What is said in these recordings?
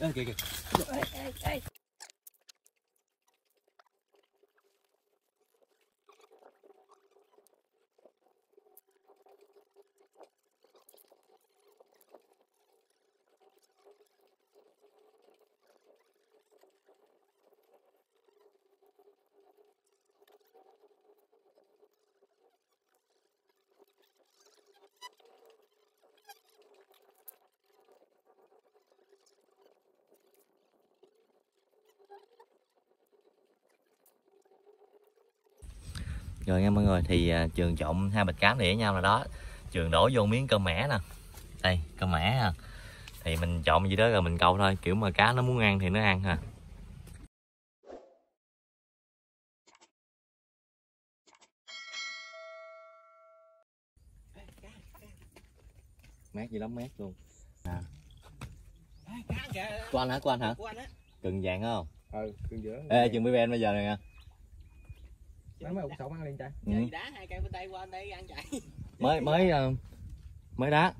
Ê, kìa rồi nha mọi người thì à, trường trộn hai bịch cám này với nhau là đó. Trường đổ vô miếng cơm mẻ nè. Đây cơm mẻ ha. Thì mình trộn gì đó rồi mình câu thôi kiểu mà cá nó muốn ăn thì nó ăn ha. Mát gì lắm mát luôn. À. cá anh hả anh hả? Cần vàng không? Ừ cưng giữa ê chừng BBN bây giờ này nè mấy mấy ục sổ ăn liền trai ừ. chơi đá hai cây bên đây qua đây ăn chạy. Mới mới ờ, mới đá.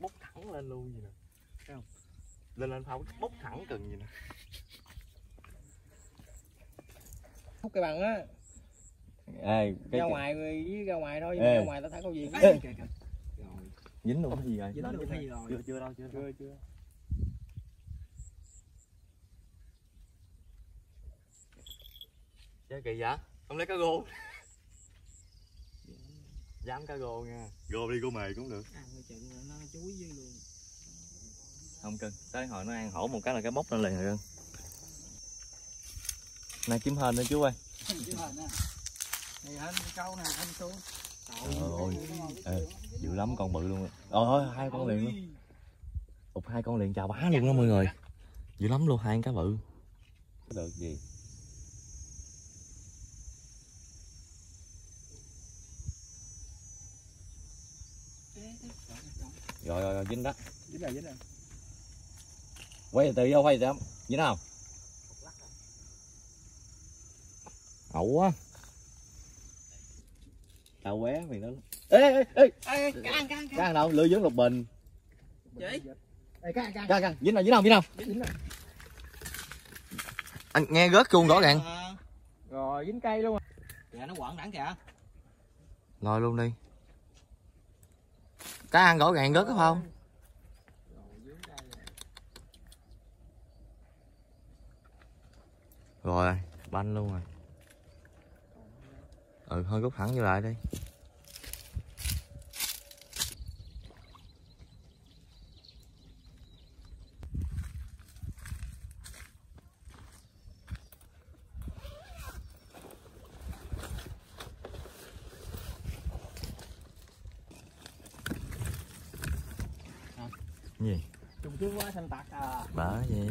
Bốc thẳng lên luôn vậy nè. Thấy không? Lên lên phao bốc thẳng cần gì nè. Hút cái bằng á cái ra ngoài với ra ngoài thôi ra ngoài tao thấy câu gì Ê. dính luôn cái gì rồi? Dính luôn cái gì rồi? Chưa chưa đâu chưa đâu. chưa chưa. Chơi kỳ vậy? Không lấy cá gô. Dám cá gô nha. Gô đi gô mề cũng được. Ăn cái chừng nó chuối với luôn. Không cưng, tới hồi nó ăn hổ một cái là cái bốc lên liền rồi cưng. Nè kiếm hên nữa chú ơi. Á này hình câu nè hình xuống. Trời ơi, ê, dữ lắm con bự luôn. Ôi ôi, hai con liền luôn. Ụt hai con liền chào bá luôn đó mọi người. Dữ lắm luôn, hai con cá bự. Được gì? Rồi rồi rồi, dính đó. Dính rồi dính rồi quay từ vô quay từ như nào ẩu quá tao qué mày đó ê ê ê. Ê cá ăn cá ăn cá ăn đâu lưới dưỡng lục bình. Chị Ê, cá dính nào dính nào dính nào? Dính rồi anh nghe rớt chuông rõ ràng. Ờ, rồi dính cây luôn. Kìa nó quẩn đẳng kìa. Lôi luôn đi. Cá ăn rõ ràng rớt phải không? Rồi banh luôn rồi ừ hơi rút thẳng vô lại đi. Gì? Trùng thương quá xanh tạc à. Bởi gì?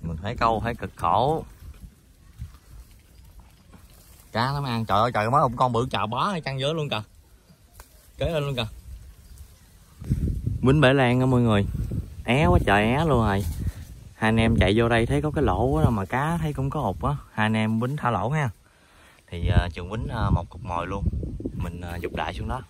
Mình phải câu phải cực khổ cá nó mới ăn trời ơi trời mới một con bự chào bó hay căng dưới luôn kìa. Kế lên luôn kìa. Bính bể lan á mọi người. É quá trời é luôn rồi. Hai anh em chạy vô đây thấy có cái lỗ quá mà cá thấy cũng có ụt á. Hai anh em bính thả lỗ ha thì uh, trường bính uh, ờ, một cục mồi luôn. Mình uh, dục đại xuống đó.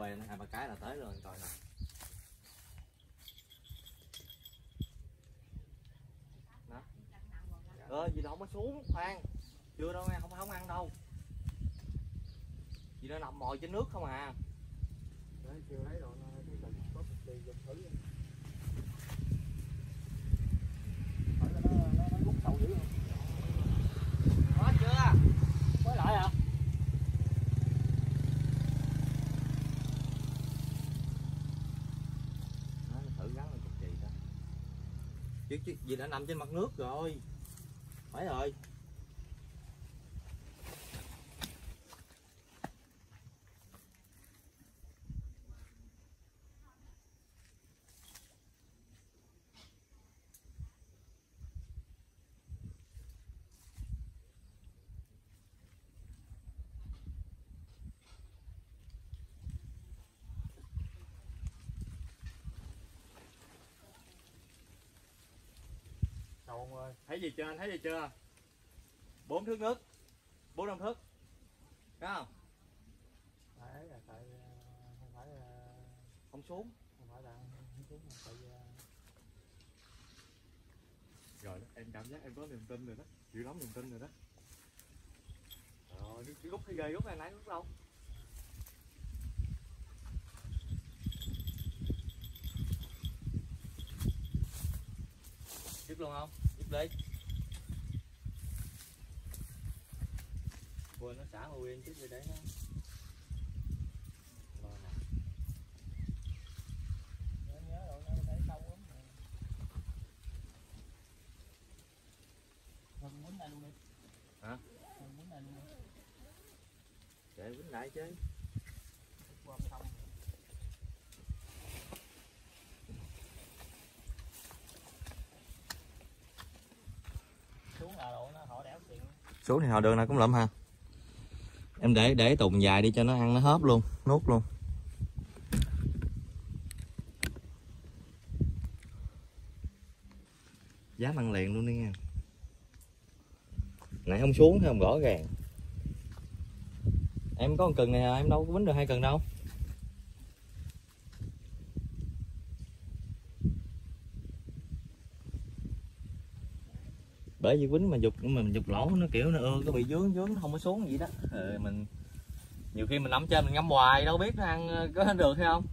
Về em hai ba cái là tới rồi coi nè Đó. Ờ, gì đâu mới xuống khoan. Chưa đâu nghe không không ăn đâu. Gì nó nằm mồi trên nước không à. Đấy chưa thấy rồi nó cái cần có một tiền dùng thử chứ, gì đã nằm trên mặt nước rồi. Phải rồi. Rồi. thấy gì chưa anh? Thấy gì chưa? Bốn thước nước. Bốn năm thước. Thấy không? Đấy, là tại ờ, không phải ờ, không xuống. không phải là không xuống mà tại ờ, rồi đó, em cảm giác em có niềm tin rồi đó. Chịu lắm niềm tin rồi đó. Rồi cái rút cái ghê rút này nãy rút đâu? Dứt luôn không đi quên nó xả màu yên trước rồi đấy nó Rồi nè. nhớ nhớ rồi nó thấy sâu lắm rồi. Thôi quýnh này luôn đi. Hả? Thôi quýnh này luôn đi. để quýnh lại chứ Qua xong. Xuống thì họ đường nào cũng lụm ha. Em để để tùng dài đi cho nó ăn nó hớp luôn nuốt luôn. Dám ăn liền luôn đi nha. Nãy không xuống thì không rõ ràng em có một cần này à, em đâu có bính được hai cần đâu. Bởi vì quýnh mà dục mà mình dục lỗ nó kiểu nó ừ, ưa có bị dướng dướng nó không có xuống gì đó. Ừ, mình nhiều khi mình nằm trên mình ngắm hoài đâu biết nó ăn ờ, có được hay không.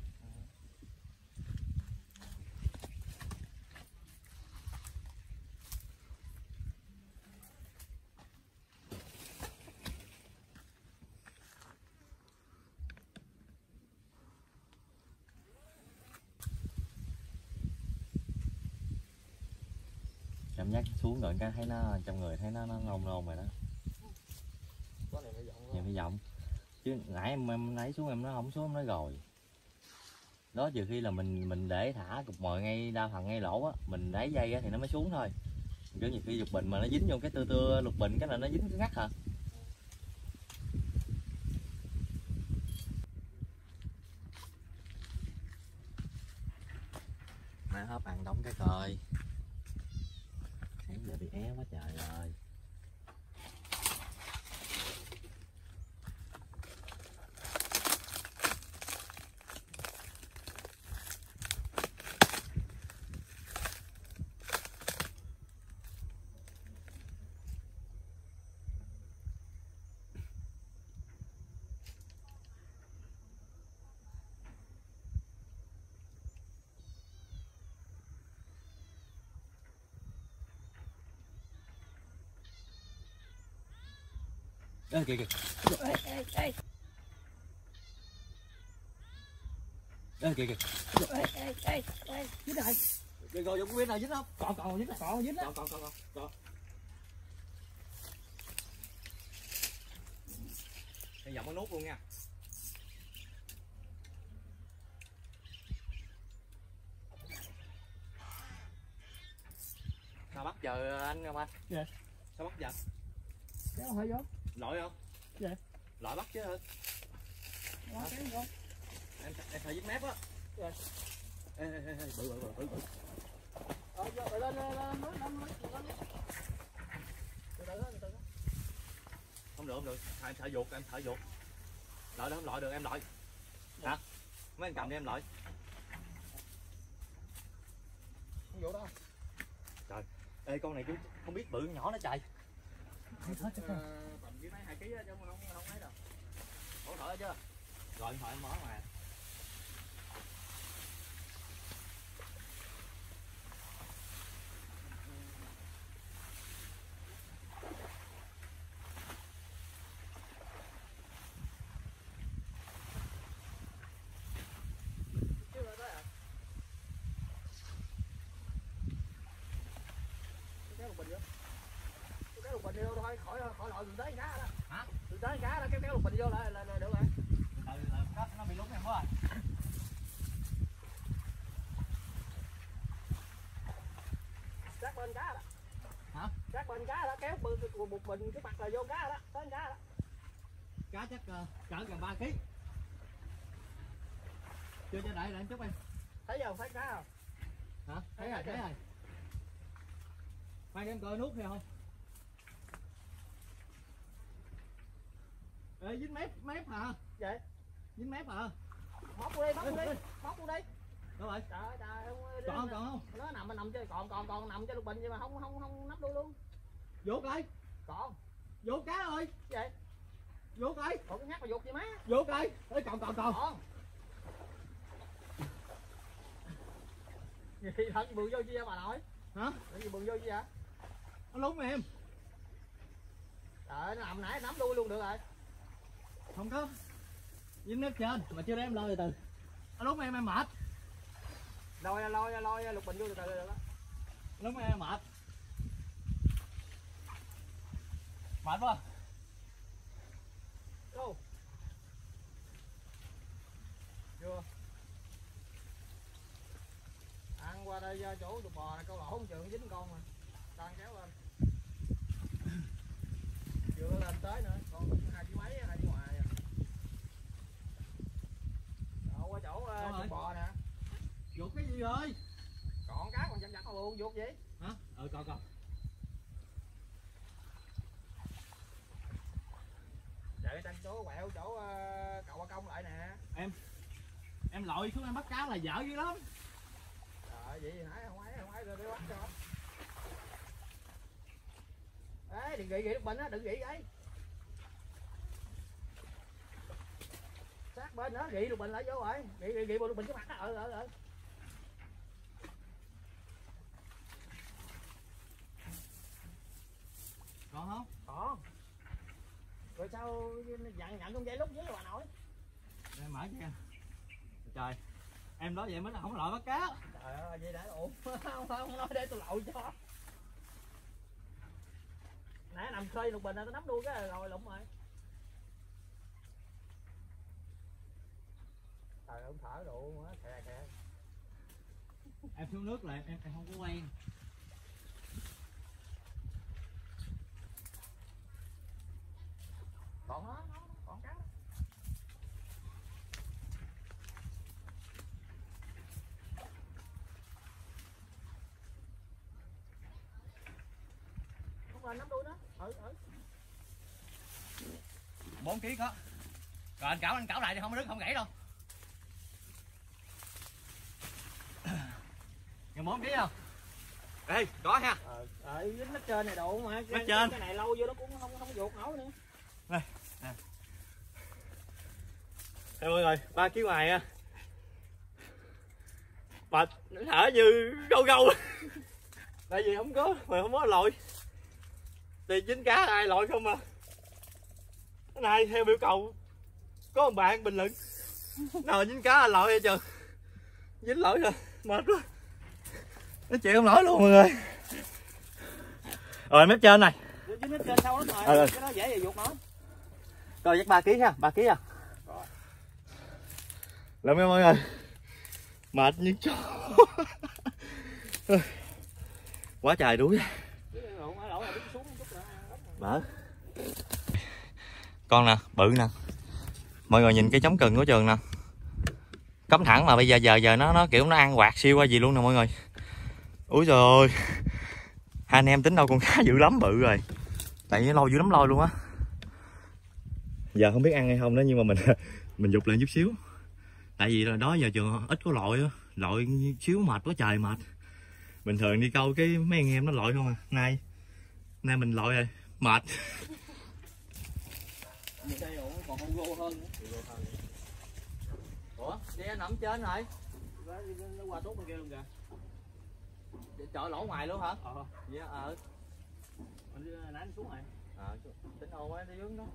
Cảm giác xuống rồi cái thấy nó trong người thấy nó nó nôn nôn rồi đó. Nhìn phải giọng chứ nãy em, em lấy xuống em nó không xuống em nói rồi. Đó trừ khi là mình mình để thả cục mồi ngay đa phần ngay lỗ á mình đáy dây á thì nó mới xuống thôi. Chứ nhiều khi lục bình mà nó dính vô cái tưa tưa lục bình cái là nó dính cái ngắt hả Má hấp ăn đóng cái coi Sáng giờ bị éo quá trời rồi Ê, kìa kìa. Ê, kìa kìa. Ê, ê, ê, ê, dính rồi. Kìa rồi dụng viên nào dính không? Còn, còn dính, còn dính còn còn còn còn cái giọng nó nút luôn nha. Sao bắt giờ anh không anh? Dạ. sao bắt giờ? Kéo hơi vô. Lội không? Dạ. lội bắt chứ hả? Quá kéo vô. em em phải dính mép á. Dạ. ê ê ê bự bự bự bự bự. Ờ, vô, rồi lên, lên, lên, lên, lên, lên, lên. Từ từ thôi, từ từ thôi. không được không được. Em thở ruột em thở ruột. Lội được không lội được em lội. Hả? Mấy anh cầm đi em lội. Không vô đâu. ê con này cứ không biết bự nhỏ nó chạy. Cho chỉ tầm dưới mấy hai ký chứ không không không ấy đâu. hỗ trợ chưa Rồi, điện thoại mở mà. Vô lại là, là được rồi từ từ cắt nó bị lúng em quá sát bên cá đó. Hả? sát bên cá đó kéo bự một bình cái mặt là vô cá đó tới cá đó. Cá chắc uh, cỡ gần 3 kg chưa cho đại lại chút em. Thấy không thấy cá không? Hả? Thấy rồi thấy rồi. Khoan em coi nuốt hay không Ê, dính mép mép hả? Vậy dính mép hả? Móc vô đi móc vô đi móc vô đi. Đâu rồi? Trời ơi, trời còn còn không? nó nằm nằm chơi còn còn còn nằm trên lục bình nhưng mà không không không nắp đuôi luôn. Vụt lại. Còn. Vụt cá ơi. Vậy vụt lại. Còn cái nhắc mà dục gì má. Vụt lại. Ê còn còn còn. Còn. Gì thật bự vô chi vậy bà nội? Hả? Thật gì bự vô chi vậy? Nó lúng em. Trời ơi, nó nằm nãy nắm đuôi luôn được rồi không có dính mép trên mà chưa đem lôi từ từ nó lúng em em mệt lôi lôi lôi lục bình vô từ từ được đó lúng em em mệt mệt quá Go. Chưa. Ăn qua đây chỗ tụi bò này câu lỗ chừng dính con mà. Đang kéo lên. Chưa lên tới nữa, còn hai chiếc mấy, hai chiếc ngoài. à. Đậu qua chỗ Đâu uh, rồi? tụi bò nè. Gì rồi Còn cá còn chặt chặt luôn, vuột gì? hả ừ còn còn Chạy sang chỗ quẹo chỗ uh, cầu Ba Công lại nè. em lội xuống em bắt cá là dở dữ lắm Trời vậy nãy không ấy không ấy rồi để bắt cho. Đấy, đừng gị gị bệnh á, đừng gị ấy. Sát bên đó, gị lúc bệnh lại vô rồi. Gị gị gị bộ lúc bệnh cái mặt á, ừ ừ ừ. Còn không Còn. Rồi sao nhận nhận con dây lúc với bà nội. em mở kia trời em nói vậy mới là không lội bắt cá Trời ơi, vậy đã ổn. không không nói để tôi lội cho. Nãy nằm khơi lục bình là tôi nắm đuôi cái rồi lụng rồi. Trời ông thở độ quá, khè khè. em xuống nước là em em, em không có quen còn nó nó còn cá đó. không lên nắm đuôi nó ừ ừ 4 kg có. Rồi anh cảo anh cảo lại thì không có đứt không gãy đâu. Gần 4 kg không? Ê có ha. Ờ ờ dính nắp trên này độ mà cái, Nắp trên. cái này lâu vô nó cũng không không vuột nổi nữa em ơi rồi ba kg ngoài á mà nó thở như gâu gâu. Tại vì không có mà không có lội. Thì dính cá ai lội không à? Cái này theo biểu cầu. Có một bạn bình luận. Nào dính cá ai lội vậy trời? Dính lội rồi mệt quá. Nó chịu không nổi luôn mọi người. Rồi mép trên này. Dính nắp trên sau lắm rồi? Ờ. cái đó dễ gì vuột nổi rồi chắc 3 kg ha, 3 kg à. lắm em mọi người. Mệt như chó. Quá trời đuối. Chứ. Bở. Con nè, bự nè. Mọi người nhìn cái chống cần của trường nè. cấm thẳng mà bây giờ giờ giờ nó nó kiểu nó ăn quạt siêu qua gì luôn nè mọi người. Úi trời ơi. Hai anh em tính đâu con khá dữ lắm bự rồi. Tại vì lôi dữ lắm lôi luôn á. Giờ không biết ăn hay không đó nhưng mà mình mình dục lại chút xíu. Tại vì là đó giờ trường ít có lội á, lội xíu mệt quá trời mệt. Bình thường đi câu cái mấy anh em nó lội không à. Nay nay mình lội rồi, mệt. Còn không hơn. Ủa, nằm trên rồi. nó qua tốt bên kia luôn kìa Chợ lỗ ngoài luôn hả? ờ Dạ ờ. mình đi nãy xuống rồi Ờ, tính ô quá đi hướng đó.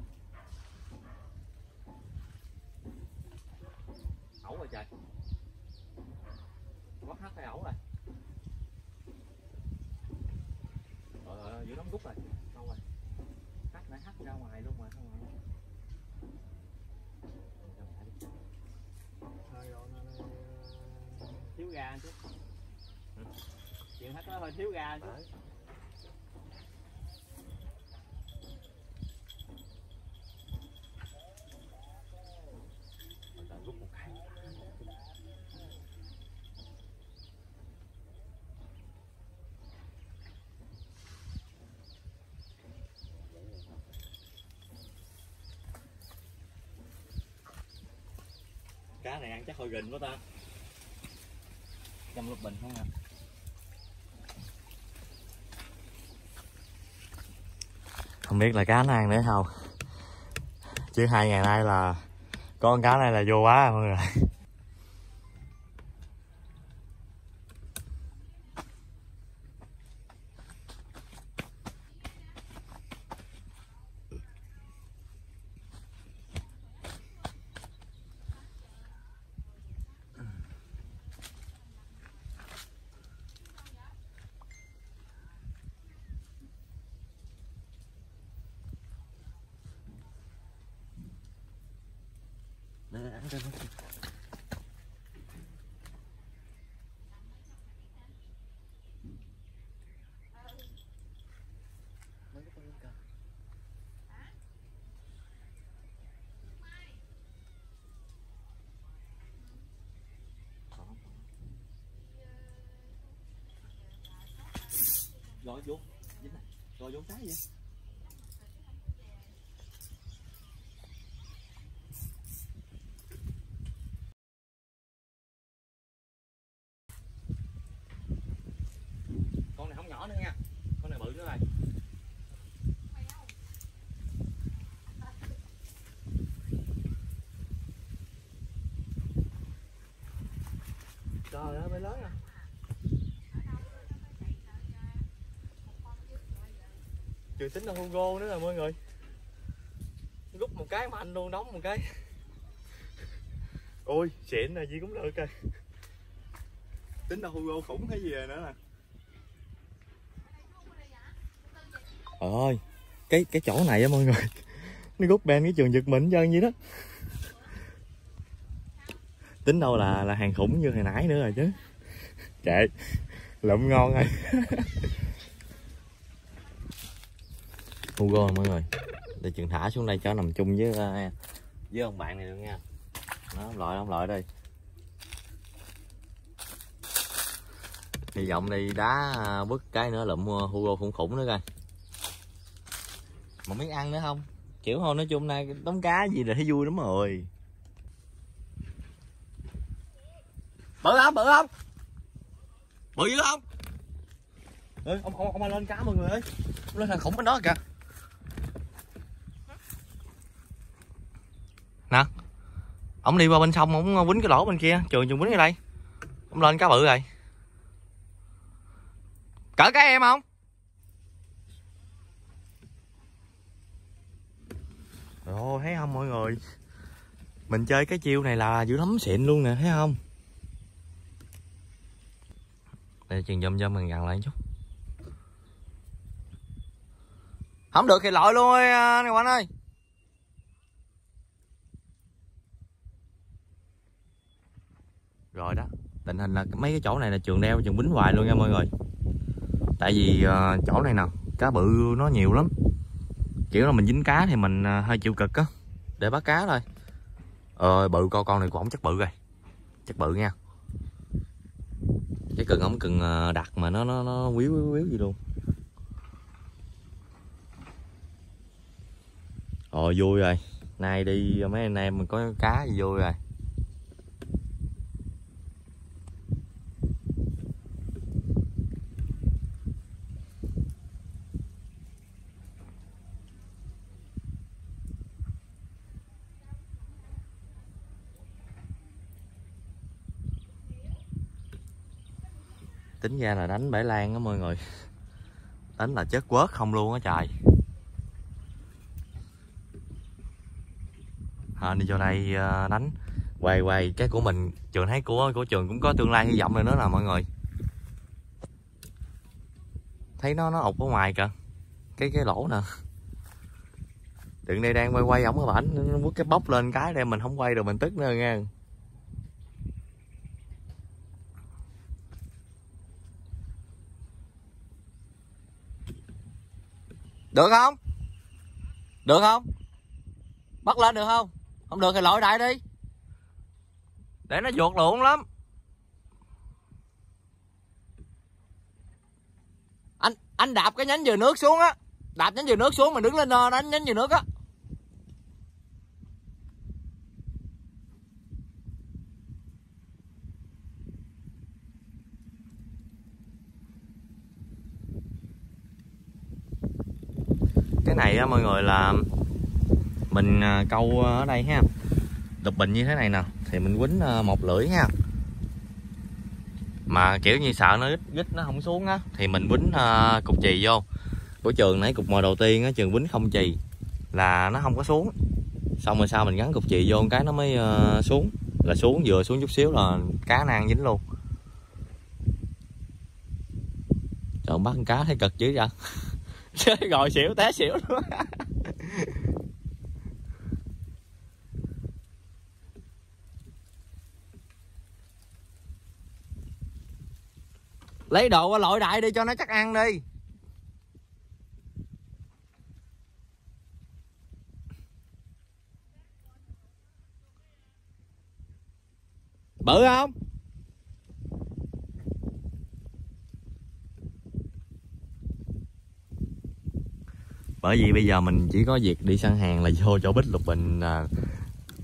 rồi quất hết cái ẩu rồi ờ giữ đóng rút rồi. Đâu rồi? Hắt lại hắt ra ngoài luôn mà, không rồi hơi rồi ờ, thiếu gà chứ, chuyện hết nó hơi thiếu ga chút cá này ăn chắc hơi gình quá ta. Trong lục bình không à không biết là cá nó ăn nữa không. Chứ hai ngày nay là con cá này là vô quá mọi người bán cho nó. rồi vô dính này rồi vô cái vậy con này không nhỏ nữa nha con này bự nữa này trời ơi, mới lớn à. Chưa tính là Hugo nữa rồi mọi người. Rút một cái mà anh luôn đóng một cái. Ôi, xịn này gì cũng được rồi. Tính là Hugo khủng cái gì rồi nữa nè. Trời ơi, cái cái chỗ này á mọi người. Nó rút ben cái trường giật mình chân vậy đó tính đâu là là hàng khủng như hồi nãy nữa rồi chứ. Kệ lụm ngon rồi. Hugo mọi người, để chừng thả xuống đây cho nằm chung với à, với ông bạn này luôn nha. Nó ông loại ông loại đây. Hy vọng đi đá à, bứt cái nữa lụm à, Hugo khủng khủng nữa coi. Mà miếng ăn nữa không? Kiểu thôi, nói chung nay đóng cá gì là thấy vui lắm rồi. Bự không? Bự không? Bự dữ không? Ê, ông ông ông lên cá mọi người ơi. Ông lên thằng khủng bên đó kìa. Nè ông đi qua bên sông ông quýnh cái lỗ bên kia trường trường quýnh ở đây. Ông lên cá bự rồi. Cỡ cái em không? Ồ thấy không mọi người? Mình chơi cái chiêu này là dữ lắm xịn luôn nè thấy không đây chừng dâm dâm mình gần lại chút. Không được thì lội luôn ơi à, này ơi. Rồi đó Tình hình là mấy cái chỗ này là trường đeo trường bính hoài luôn nha mọi người. Tại vì uh, chỗ này nè Cá bự nó nhiều lắm. Kiểu là mình dính cá thì mình uh, hơi chịu cực á Để bắt cá thôi. Ờ bự con con này cũng không chắc bự rồi. Chắc bự nha. Cái cần ống cần à, đặt mà nó nó nó quýu quýu quýu gì luôn. Ồ vui rồi. Nay đi, mấy anh em mình có cá gì vui rồi? Tính ra là đánh bể lan á mọi người. Đánh là chết quớt không luôn á trời. À, đi vô đây ờ, đánh. Quay quay cái của mình trường thấy của của trường cũng có tương lai hy vọng rồi nữa nè mọi người. Thấy nó nó ục ở ngoài kìa. Cái cái lỗ nè. Đừng đây đang quay quay ổng cái bảnh nó cái bóc lên cái đây mình không quay được mình tức nữa nha. Được không? Được không? Bắt lên được không? Không được thì lội đại đi. Để nó chuột luộn lắm. Anh anh đạp cái nhánh dừa nước xuống á. Đạp nhánh dừa nước xuống mà đứng lên ờ, đánh nhánh dừa nước á. Này á, mọi người, là mình à, câu ở đây ha. Đục bình như thế này nè, thì mình quýnh à, một lưỡi ha. Mà kiểu như sợ nó gít nó không xuống á, thì mình quýnh à, cục chì vô. Của trường nãy cục mồi đầu tiên á, trường quýnh không chì, là nó không có xuống. Xong rồi sau mình gắn cục chì vô cái nó mới xuống. Là xuống, vừa xuống chút xíu là cá nang dính luôn. Trời bắt con cá thấy cực chứ vậy? Rồi xỉu, té xỉu luôn. Lấy đồ qua lội đại đi cho nó chắc ăn đi. Bự không? Bởi vì bây giờ mình chỉ có việc đi săn hàng là vô chỗ bích lục bình à,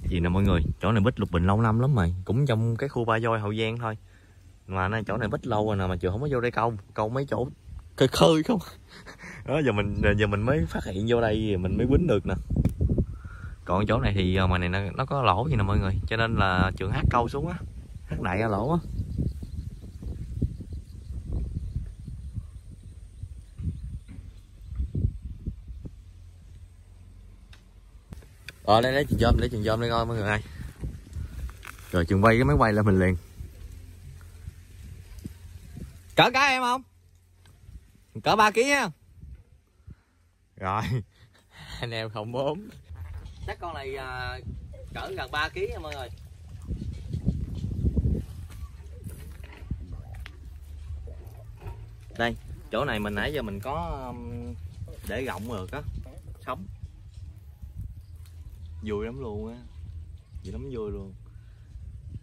gì nè mọi người? Chỗ này bích lục bình lâu năm lắm rồi cũng trong cái khu ba voi hậu giang thôi. Mà nó chỗ này bích lâu rồi nè mà chưa không có vô đây câu câu mấy chỗ khơi khơi không? Đó giờ mình giờ mình mới phát hiện vô đây mình mới quýnh được nè. Còn chỗ này thì mà này nó, nó có lỗ gì nè mọi người? Cho nên là trường hát câu xuống á hát đại ra lỗ á. Ờ đây lấy chừng dôm lấy chừng dôm đây coi mọi người ơi rồi chừng quay cái máy quay là mình liền. Cỡ cá em không? Cỡ ba ký nha rồi. Anh em không bốn. Chắc con này à, cỡ gần 3 kg nha mọi người. Đây chỗ này mình nãy giờ mình có um, để rộng rồi á sống vui lắm luôn á. Vui lắm vui luôn.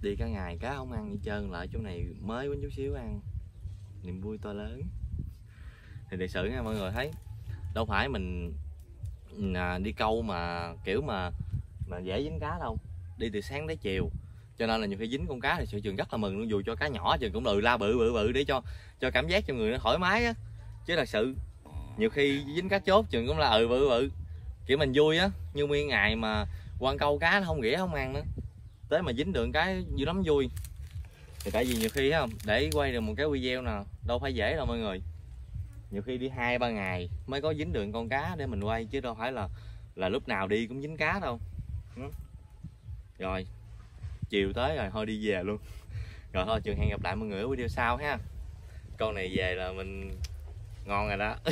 Đi cả ngày cá không ăn gì trơn lại chỗ này mới có chút xíu ăn. Niềm vui to lớn. Thì thật sự nha mọi người thấy đâu phải mình à, đi câu mà kiểu mà mà dễ dính cá đâu. Đi từ sáng tới chiều cho nên là nhiều khi dính con cá thì sự trường rất là mừng luôn dù cho cá nhỏ trường cũng lừ la bự bự bự để cho cho cảm giác cho người nó thoải mái á. Chứ thật sự nhiều khi dính cá chốt trường cũng là ừ bự bự kiểu mình vui á, như nguyên ngày mà quan câu cá nó không ghẻ không ăn nữa. Tới mà dính được cái vui lắm vui. Thì tại vì nhiều khi không để quay được một cái video nào, đâu phải dễ đâu mọi người. Nhiều khi đi hai, ba ngày mới có dính được con cá để mình quay, chứ đâu phải là là lúc nào đi cũng dính cá đâu. Ừ. Rồi, chiều tới rồi, thôi đi về luôn. Rồi thôi trường hẹn gặp lại mọi người ở video sau ha. Con này về là mình ngon rồi đó.